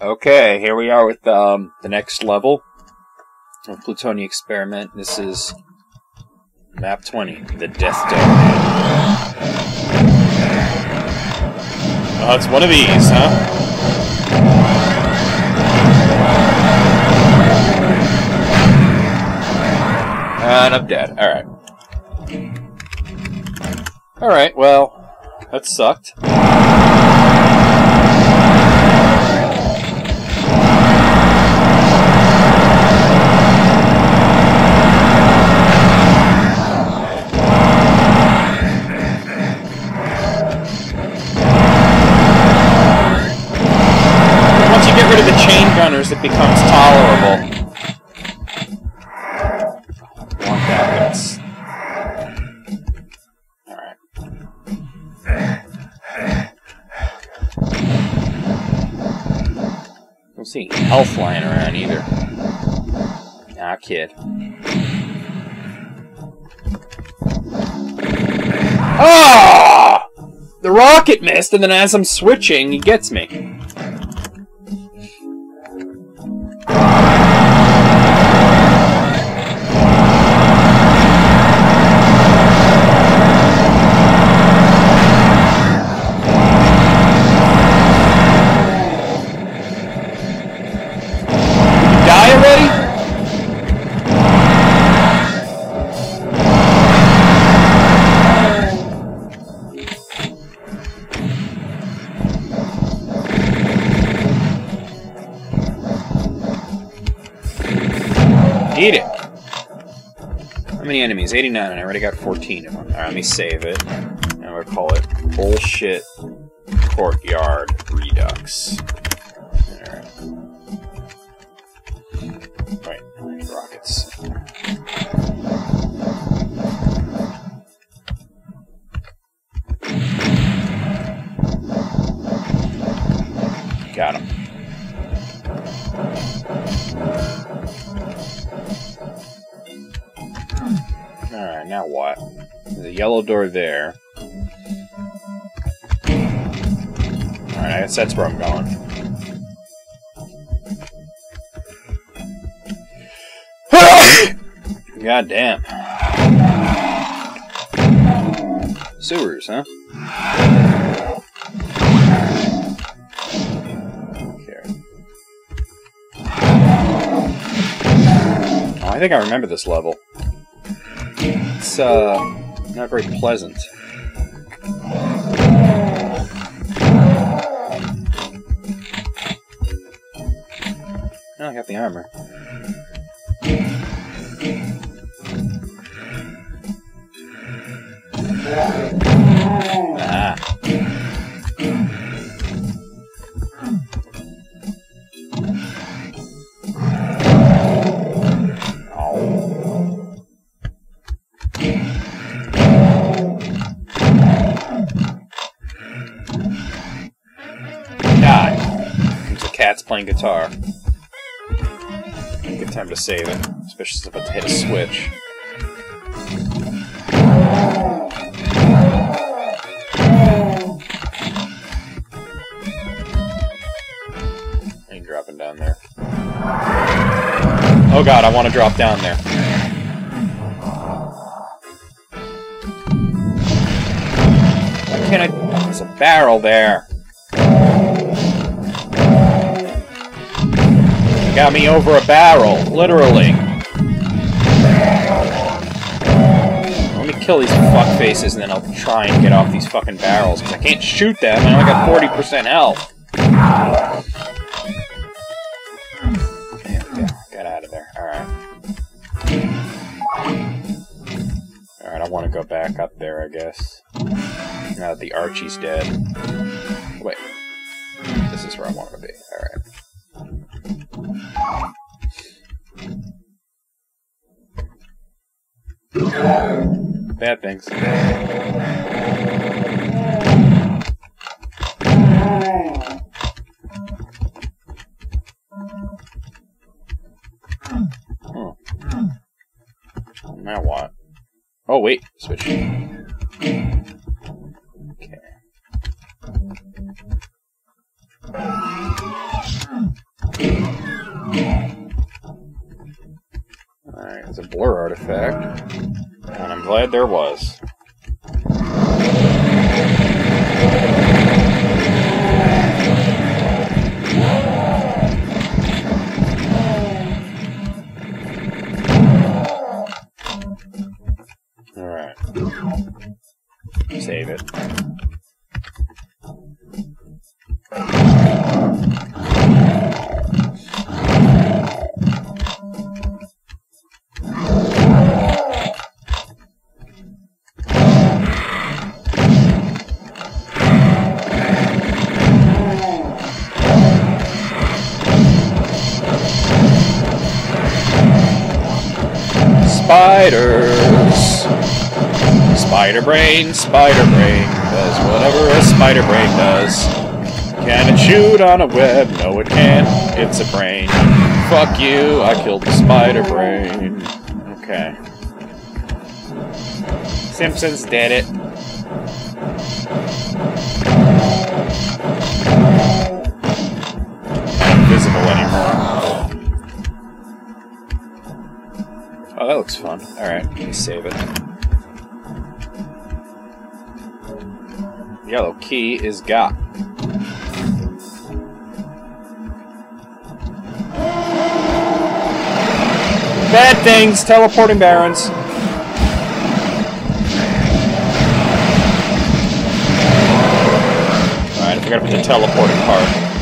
Okay, here we are with um, the next level of Plutonia Experiment. This is map 20, the Death Dome. Oh, it's one of these, huh? And I'm dead. Alright. Alright, well, that sucked. Gunners, it becomes tolerable. See health lying around either. Nah, kid. Ah! The rocket missed, and then as I'm switching, he gets me. Eat it. How many enemies? 89, and I already got 14 of them. Alright, let me save it. And we'll call it Bullshit Courtyard Redux. Alright. Right, rockets. Got him. Now what? There's a yellow door there. Alright, I guess that's where I'm going. God damn. Sewers, huh? Oh, I think I remember this level. It's, uh, not very pleasant. Oh, I got the armor. Ah. Guitar. Good time to save it, especially since I'm about to hit a switch. Dropping down there. Oh god, I want to drop down there. Can't I? Oh, there's a barrel there. Got me over a barrel, literally. Let me kill these fuck faces and then I'll try and get off these fucking barrels because I can't shoot them. I only got 40% health. We. Get out of there. Alright. Alright, I want to go back up there, I guess. Now that the Archie's dead. Wait. This is where I want to be. Bad things. Hmm. Now what? Oh wait, switch. Okay. Blur artifact. And I'm glad there was. Alright. Save it. Spiders! Spider brain, spider brain, does whatever a spider brain does. Can it shoot on a web? No, it can't. It's a brain. Fuck you, I killed the spider brain. Okay. Simpsons did it. That looks fun. Alright, let me save it. Yellow key is got. Bad things! Teleporting barons. Alright, to put the teleporting part.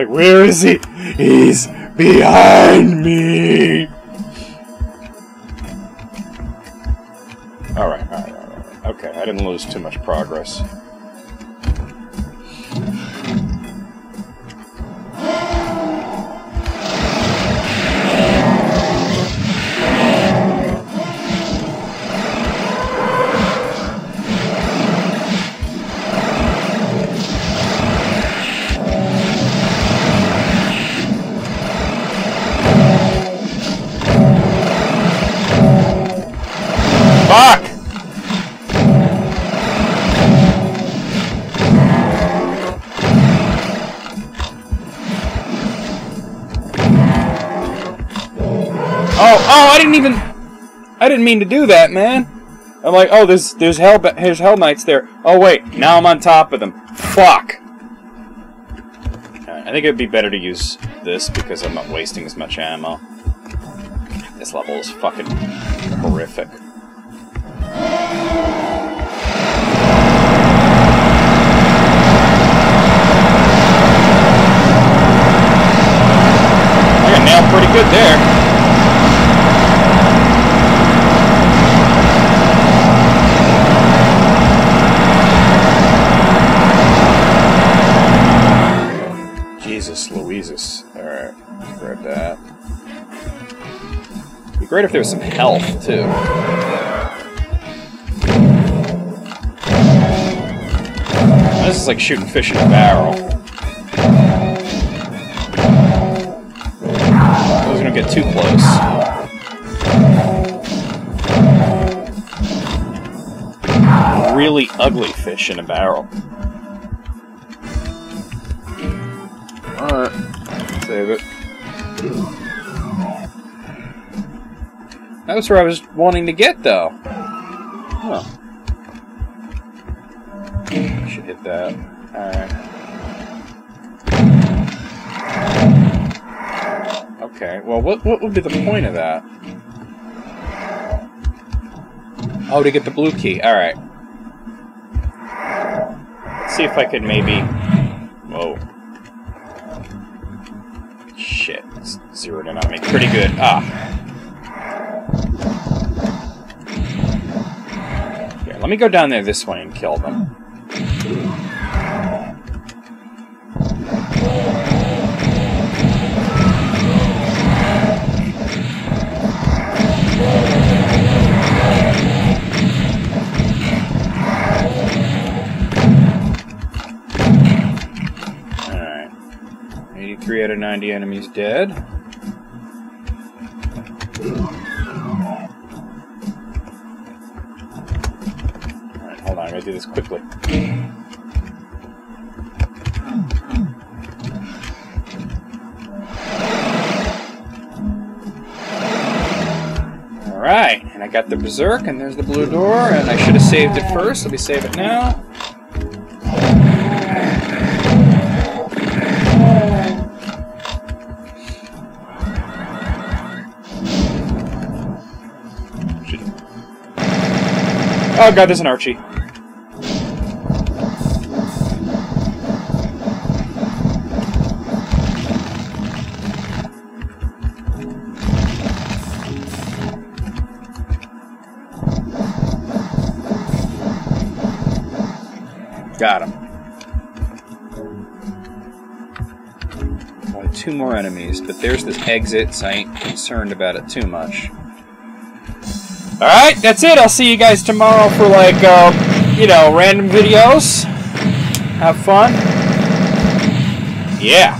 Like, where is he? He's behind me! Alright, alright, alright. Okay, I didn't lose too much progress. Oh, oh, I didn't even... I didn't mean to do that, man. I'm like, oh, there's there's hell there's hell knights there. Oh wait, now I'm on top of them. Fuck. Alright, I think it'd be better to use this because I'm not wasting as much ammo. This level is fucking horrific. Great if there was some health, too. This is like shooting fish in a barrel. I was gonna get too close. Really ugly fish in a barrel. Alright. Save it. That was where I was wanting to get, though. Huh. Should hit that. Alright. Okay, well, what, what would be the point of that? Oh, to get the blue key. Alright. Let's see if I could maybe... Whoa. Shit. Zeroed in on me. Pretty good. Ah. Let me go down there this way and kill them. 83 out of 90 enemies dead. I do this quickly. Alright, and I got the Berserk, and there's the blue door, and I should have saved it first. Let me save it now. Oh god, there's an Archie. Got him. Only two more enemies, but there's this exit, so I ain't concerned about it too much. Alright, that's it. I'll see you guys tomorrow for, like, uh, you know, random videos. Have fun. Yeah.